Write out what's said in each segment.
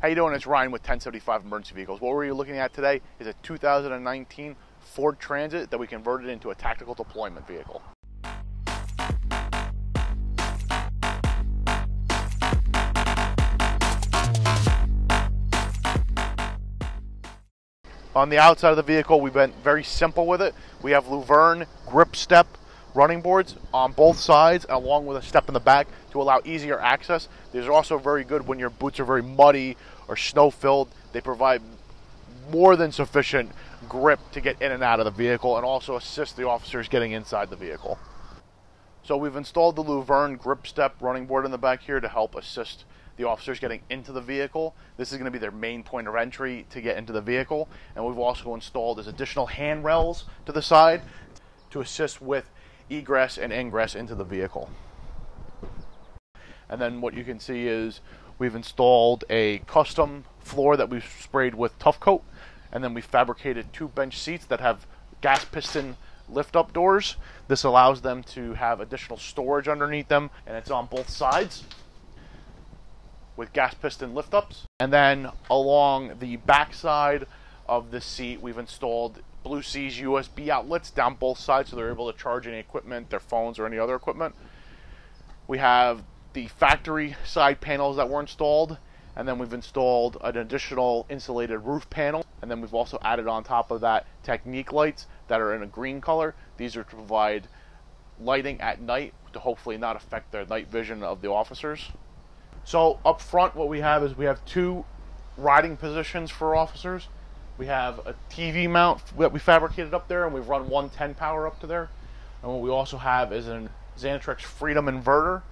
How you doing? It's Ryan with 1075 Emergency Vehicles. What we're looking at today is a 2019 Ford Transit that we converted into a tactical deployment vehicle. On the outside of the vehicle, we've been very simple with it. We have Luverne grip step running boards on both sides, along with a step in the back to allow easier access. These are also very good when your boots are very muddy or snow filled. They provide more than sufficient grip to get in and out of the vehicle and also assist the officers getting inside the vehicle. So we've installed the Luverne grip step running board in the back here to help assist the officers getting into the vehicle. This is going to be their main point of entry to get into the vehicle. And we've also installed as additional handrails to the side to assist with egress and ingress into the vehicle. And then what you can see is we've installed a custom floor that we've sprayed with Tuff Coat. And then we fabricated two bench seats that have gas piston lift up doors. This allows them to have additional storage underneath them and it's on both sides with gas piston lift ups. And then along the back side of the seat, we've installed Blue Seas USB outlets down both sides so they're able to charge any equipment, their phones, or any other equipment. We have the factory side panels that were installed, and then we've installed an additional insulated roof panel, and then we've also added on top of that TecNiq lights that are in a green color. These are to provide lighting at night to hopefully not affect the night vision of the officers. So up front, what we have is we have two riding positions for officers. We have a TV mount that we fabricated up there, and we've run 110 power up to there. And what we also have is an Xantrex Freedom inverter,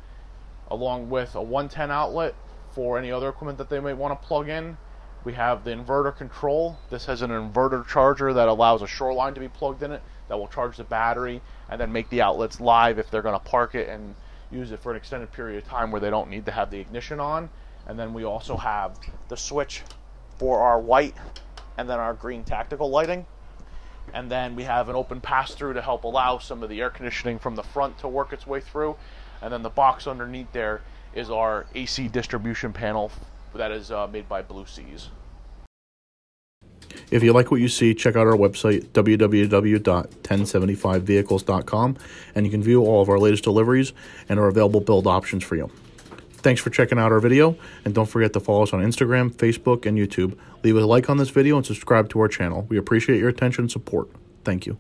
along with a 110 outlet for any other equipment that they may want to plug in. We have the inverter control. This has an inverter charger that allows a shoreline to be plugged in it that will charge the battery and then make the outlets live if they're going to park it and use it for an extended period of time where they don't need to have the ignition on. And then we also have the switch for our white and then our green tactical lighting. And then we have an open pass through to help allow some of the air conditioning from the front to work its way through. And then the box underneath there is our AC distribution panel that is uh, made by Blue Seas. If you like what you see, check out our website, www.1075vehicles.com, and you can view all of our latest deliveries and our available build options for you. Thanks for checking out our video, and don't forget to follow us on Instagram, Facebook, and YouTube. Leave a like on this video and subscribe to our channel. We appreciate your attention and support. Thank you.